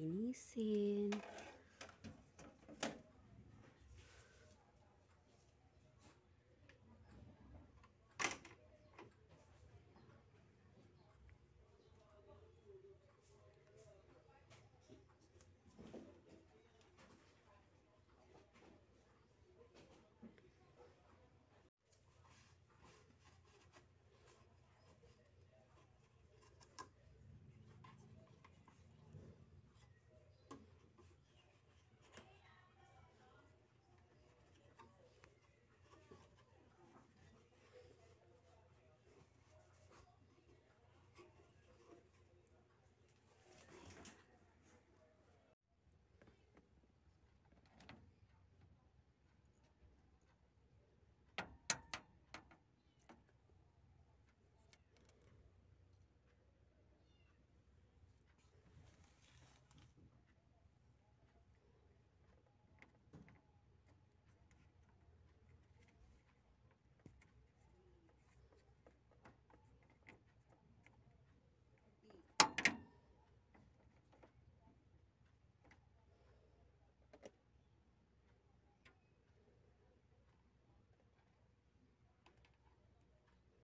linisin.